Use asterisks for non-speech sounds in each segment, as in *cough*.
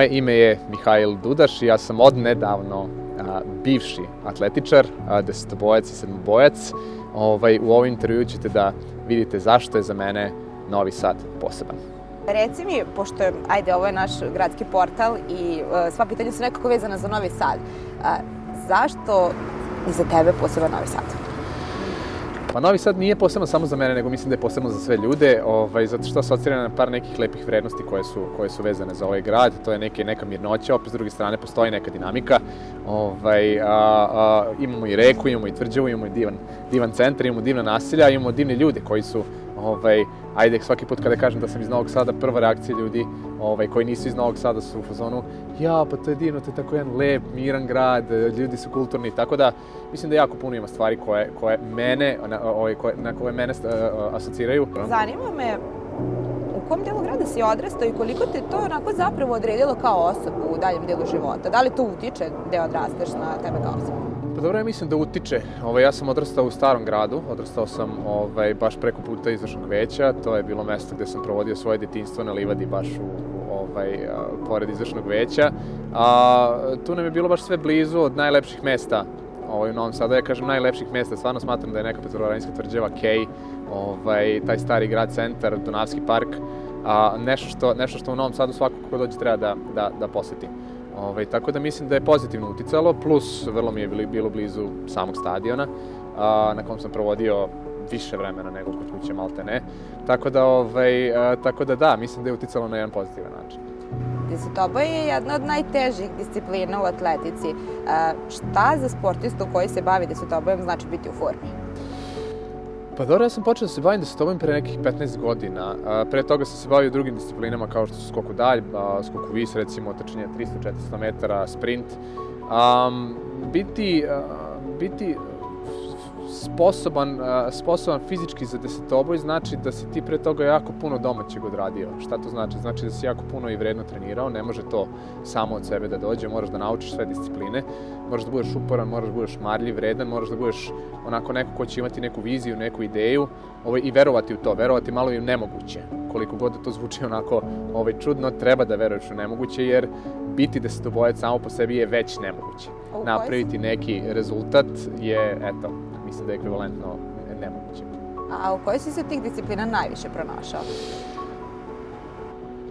Moje ime je Mihajl Dudaš i ja sam od nedavno a, bivši atletičar, a, desetobojac i sedmobojac. Ovaj, u ovom intervju ćete da vidite zašto je za mene Novi Sad poseban. Reci mi, pošto je, ajde, ovo je naš gradski portal i uh, sva pitanja su nekako vezana za Novi Sad, zašto je za tebe poseban Novi Sad? Pa Novi Sad nije posebno samo za mene, nego mislim da je posebno za sve ljude, ovaj, zato što asocira na par nekih lepih vrednosti koje su, koje su vezane za ovaj grad. To je neke, neka mirnoća, opet s druge strane postoji neka dinamika. Ovaj, a, a, imamo i reku, imamo i tvrđavu, imamo i divan, divan centar, imamo divna nasilja, imamo divne ljude koji su ovaj, ajde, svaki put kada kažem da sam iz Novog Sada, prva reakcija ljudi ovaj, koji nisu iz Novog Sada su u fazonu, ja, pa to je divno, to je tako jedan lep, miran grad, ljudi su kulturni, tako da mislim da jako puno ima stvari koje, koje mene, na, ovaj, koje, na koje mene uh, asociraju. Zanima me kom delu grada si odrastao i koliko te to onako zapravo odredilo kao osobu u daljem delu života? Da li to utiče gde odrasteš na tebe kao osobu? Pa dobro, ja mislim da utiče. Ovaj, ja sam odrastao u starom gradu, odrastao sam ovaj, baš preko puta izvršnog veća, to je bilo mesto gde sam provodio svoje detinstvo na livadi baš u ovaj, a, pored izvršnog veća. A, tu nam je bilo baš sve blizu od najlepših mesta ovaj, u Novom Sadu. Ja kažem najlepših mesta, stvarno smatram da je neka Petrovaranjska tvrđava, Kej, ovaj, taj stari grad centar, Dunavski park, a, nešto, što, nešto što u Novom Sadu svako ko dođe treba da, da, da poseti. Ovaj, tako da mislim da je pozitivno uticalo, plus vrlo mi je bilo, bilo blizu samog stadiona, a, na kom sam provodio više vremena nego kod kuće malte ne. Tako da, ovaj, a, tako da da, mislim da je uticalo na jedan pozitivan način. Desetoboj je jedna od najtežih disciplina u atletici. A, šta za sportistu koji se bavi desetobojem znači biti u formi? Pa dobro, ja sam počeo da se bavim desetobojom pre nekih 15 godina. A, pre toga sam se bavio drugim disciplinama kao što su skoku dalj, a, skoku vis, recimo trčanje 300-400 metara, sprint. Um, biti, a, biti sposoban, sposoban fizički za desetoboj znači da si ti pre toga jako puno domaćeg odradio. Šta to znači? Znači da si jako puno i vredno trenirao, ne može to samo od sebe da dođe, moraš da naučiš sve discipline, moraš da budeš uporan, moraš da budeš marljiv, vredan, moraš da budeš onako neko ko će imati neku viziju, neku ideju ovaj, i verovati u to, verovati malo i u nemoguće. Koliko god da to zvuči onako ovaj, čudno, treba da veruješ u nemoguće jer biti desetobojac samo po sebi je već nemoguće. Napraviti neki rezultat je, eto, mislim da je ekvivalentno nemoguće. A u kojoj si se tih disciplina najviše pronašao?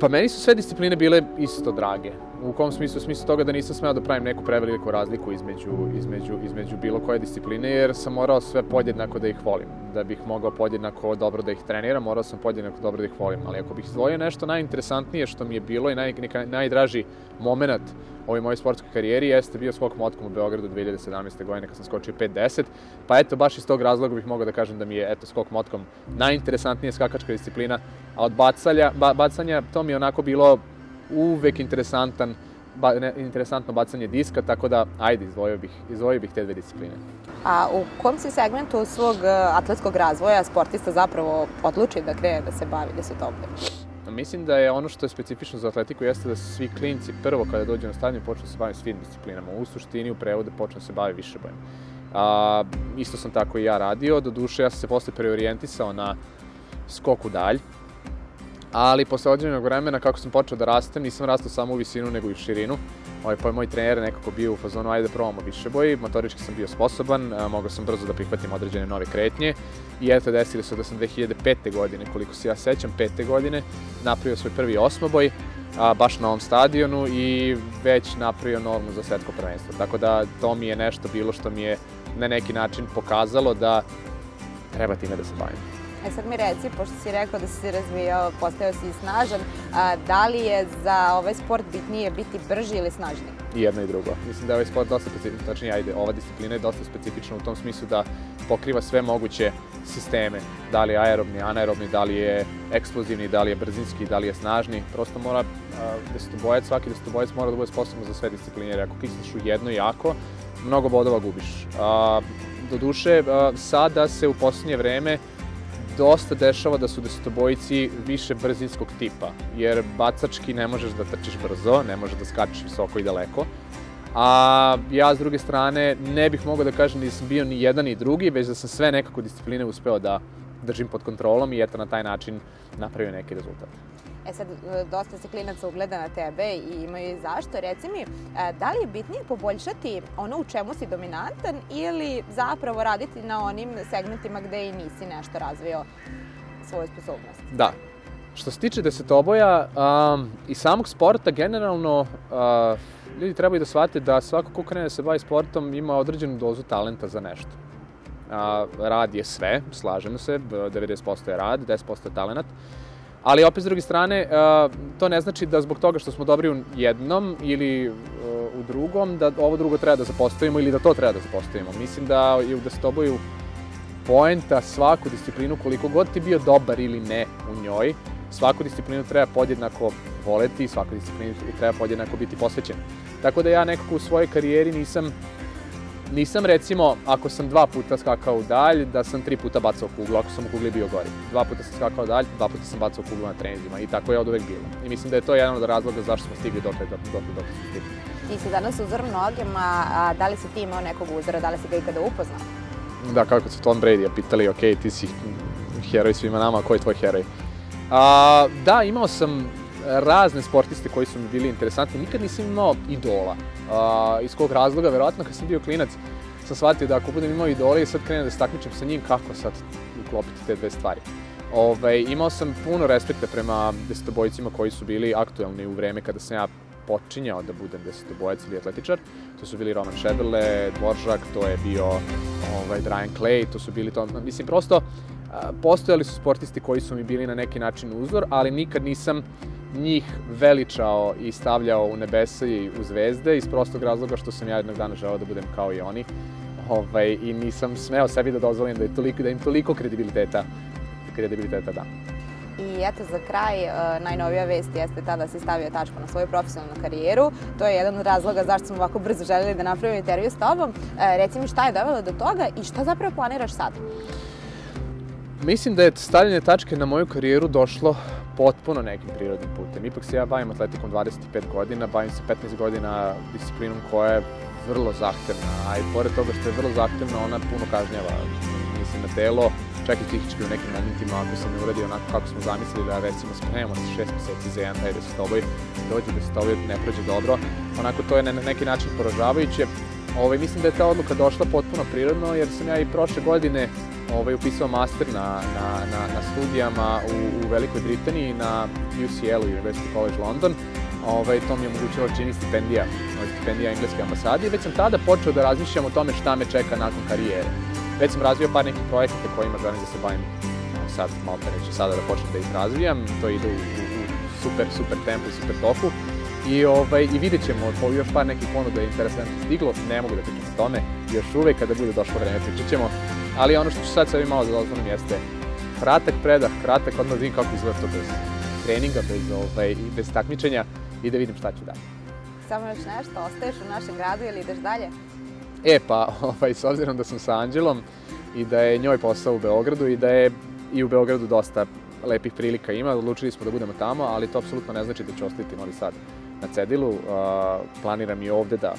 Pa meni su sve discipline bile isto drage. U kom smislu? U smislu toga da nisam smeo da pravim neku preveliku razliku između, između, između bilo koje discipline, jer sam morao sve podjednako da ih volim. Da bih mogao podjednako dobro da ih treniram, morao sam podjednako dobro da ih volim. Ali ako bih izdvojio nešto najinteresantnije što mi je bilo i naj, najdraži moment ovoj mojoj sportskoj karijeri jeste bio skok motkom u Beogradu 2017. godine kad sam skočio 5-10. Pa eto, baš iz tog razloga bih mogao da kažem da mi je eto, skok motkom najinteresantnija skakačka disciplina. A od bacalja, ba, bacanja to mi je onako bilo uvek interesantan ba, ne, interesantno bacanje diska, tako da ajde, izdvojio bih, izdvojio bih te dve discipline. A u kom si segmentu svog e, atletskog razvoja sportista zapravo odluči da krene da se bavi desetobojem? Mislim da je ono što je specifično za atletiku jeste da svi klinci prvo kada dođu na stadion počnu da se baviti svim disciplinama. U suštini u prevodu počnu da se bavi više bojem. A, isto sam tako i ja radio, do duše ja sam se posle preorijentisao na skoku dalj, ali posle određenog vremena kako sam počeo da rastem, nisam rastao samo u visinu nego i u širinu. Ovaj, pa je moj trener nekako bio u fazonu ajde da probamo više boji, motorički sam bio sposoban, mogao sam brzo da prihvatim određene nove kretnje i eto desili se da sam 2005. godine, koliko se ja sećam, pete godine, napravio svoj prvi osmoboj, a, baš na ovom stadionu i već napravio normu za svetsko prvenstvo. Tako da to mi je nešto bilo što mi je na neki način pokazalo da treba time da se bavim. E sad mi reci, pošto si rekao da si se razvijao, postao si snažan, a, da li je za ovaj sport bitnije biti brži ili snažniji? I jedno i drugo. Mislim da je ovaj sport dosta specifičan, tačnije, ajde, ova disciplina je dosta specifična u tom smislu da pokriva sve moguće sisteme, da li je aerobni, anaerobni, da li je eksplozivni, da li je brzinski, da li je snažni. Prosto mora, desetobojac, svaki desetobojac mora da bude sposoban za sve discipline, jer ako klisneš u jedno jako, mnogo bodova gubiš. A, do duše, a, sada se u poslednje vreme dosta dešava da su desetobojici više brzinskog tipa, jer bacački ne možeš da trčiš brzo, ne možeš da skačeš visoko i daleko, a ja s druge strane ne bih mogao da kažem da sam bio ni jedan ni drugi, već da sam sve nekako discipline uspeo da držim pod kontrolom i eto na taj način napravio neki rezultat. E sad, e, dosta se klinaca ugleda na tebe i imaju i zašto. Reci mi, e, da li je bitnije poboljšati ono u čemu si dominantan ili zapravo raditi na onim segmentima gde i nisi nešto razvio svoju sposobnost? Da. Što se tiče desetoboja um, i samog sporta, generalno uh, ljudi trebaju da shvate da svako ko krene da se bavi sportom ima određenu dozu talenta za nešto. A, rad je sve, slažemo se, 90% je rad, 10% je talent. Ali opet s druge strane, to ne znači da zbog toga što smo dobri u jednom ili u drugom, da ovo drugo treba da zapostavimo ili da to treba da zapostavimo. Mislim da je u desetoboju poenta svaku disciplinu, koliko god ti bio dobar ili ne u njoj, svaku disciplinu treba podjednako voleti i svaku disciplinu treba podjednako biti posvećen. Tako da ja nekako u svojoj karijeri nisam Nisam recimo, ako sam dva puta skakao u dalj, da sam tri puta bacao kuglu, ako sam u kugli bio gori. Dva puta sam skakao dalj, dva puta sam bacao kuglu na trenizima i tako je od uvek bilo. I mislim da je to jedan od razloga zašto smo stigli dotle, dotle, dotle, dotle smo stigli. Ti si danas uzor mnogima, a da li si ti imao nekog uzora, da li si ga ikada upoznao? Da, kako su Tom Brady pitali, ok, ti si heroj svima nama, ko je tvoj heroj? A, da, imao sam razne sportiste koji su mi bili interesantni. Nikad nisam imao idola. A, iz kog razloga? Verovatno kad sam bio klinac sam shvatio da ako budem imao idola i sad krenem da se takmičem sa njim, kako sad uklopiti te dve stvari. Ove, ovaj, imao sam puno respekta prema desetobojcima koji su bili aktuelni u vreme kada sam ja počinjao da budem desetobojac ili atletičar. To su bili Roman Šeberle, Dvoržak, to je bio ovaj, Brian Clay, to su bili to, mislim, prosto postojali su sportisti koji su mi bili na neki način uzor, ali nikad nisam njih veličao i stavljao u nebesa i u zvezde iz prostog razloga što sam ja jednog dana želeo da budem kao i oni. Ovaj, I nisam smeo sebi da dozvolim da, je toliko, da im toliko kredibiliteta, kredibiliteta da. I eto za kraj, e, najnovija vest jeste ta da si stavio tačku na svoju profesionalnu karijeru. To je jedan od razloga zašto smo ovako brzo želeli da napravimo intervju s tobom. E, reci mi šta je dovelo do toga i šta zapravo planiraš sad? Mislim da je stavljanje tačke na moju karijeru došlo potpuno nekim prirodnim putem. Ipak se ja bavim atletikom 25 godina, bavim se 15 godina disciplinom koja je vrlo zahtevna, a i pored toga što je vrlo zahtevna, ona puno kažnjava, mislim, na telo, čak i psihički u nekim momentima, ako se ne uradi onako kako smo zamislili, da recimo spremamo se šest meseci za jedan taj desetoboj, dođe desetoboj, ne prođe dobro, onako to je na neki način poražavajuće. Ovaj, mislim da je ta odluka došla potpuno prirodno, jer sam ja i prošle godine ovaj, upisao master na, na, na, na studijama u, u Velikoj Britaniji na UCL, University College London. Ovaj, to mi je omogućilo čini stipendija, ovaj, stipendija engleske ambasade i već sam tada počeo da razmišljam o tome šta me čeka nakon karijere. Već sam razvio par nekih projekata kojima želim da se bavim sad, malo pa neću sada da počnem da ih razvijam, to ide u, u, u super, super tempu super toku. I, ovaj, I vidjet ćemo, još par nekih ponuda je interesantno stiglo, ne mogu da pričam o tome, još uvek kada bude došlo vreme pričat ćemo, ali ono što ću sad sebi malo da jeste kratak predah, kratak odmah da vidim kako izgleda to bez treninga, bez, ovaj, i bez takmičenja i da vidim šta ću dalje. Samo još nešto, ostaješ u našem gradu ili ideš dalje? E, pa, *laughs* ovaj, s obzirom da sam sa Anđelom i da je njoj posao u Beogradu i da je i u Beogradu dosta lepih prilika ima, odlučili smo da budemo tamo, ali to apsolutno ne znači da ću ostaviti Novi Sad na cedilu. Planiram i ovde da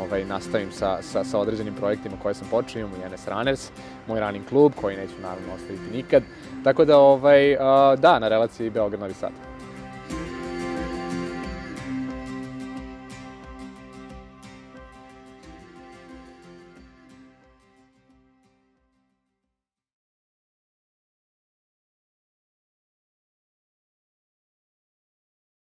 ovaj, nastavim sa, sa, sa određenim projektima koje sam počeo, imamo i NS Runners, moj running klub, koji neću naravno ostaviti nikad. Tako da, ovaj, da, na relaciji Beograd-Novi Sad.